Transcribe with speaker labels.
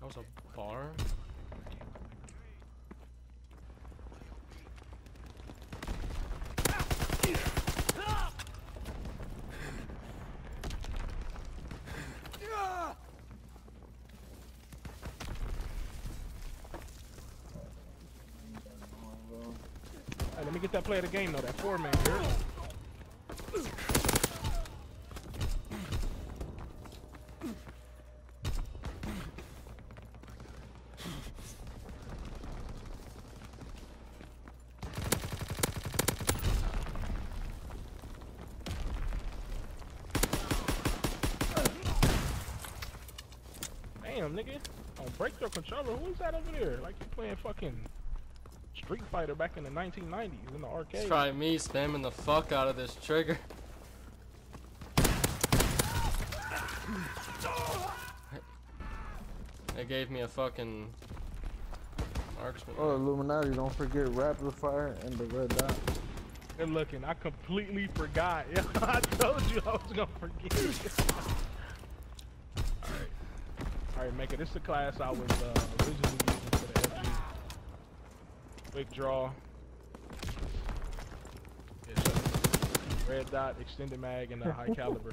Speaker 1: That was a bar.
Speaker 2: Let me get that play of the game though. That four man here. Damn, nigga. On break your controller. Who's that over there? Like you playing fucking Street Fighter back in the 1990s in the arcade.
Speaker 1: Try me spamming the fuck out of this trigger. They gave me a fucking marksman.
Speaker 3: Oh, Illuminati, don't forget Rapid Fire and the Red Dot.
Speaker 2: Good looking. I completely forgot. I told you I was gonna forget. Alright. Make it. This is the class I was uh, originally using for the FG. Quick draw. Red dot, extended mag, and a high caliber.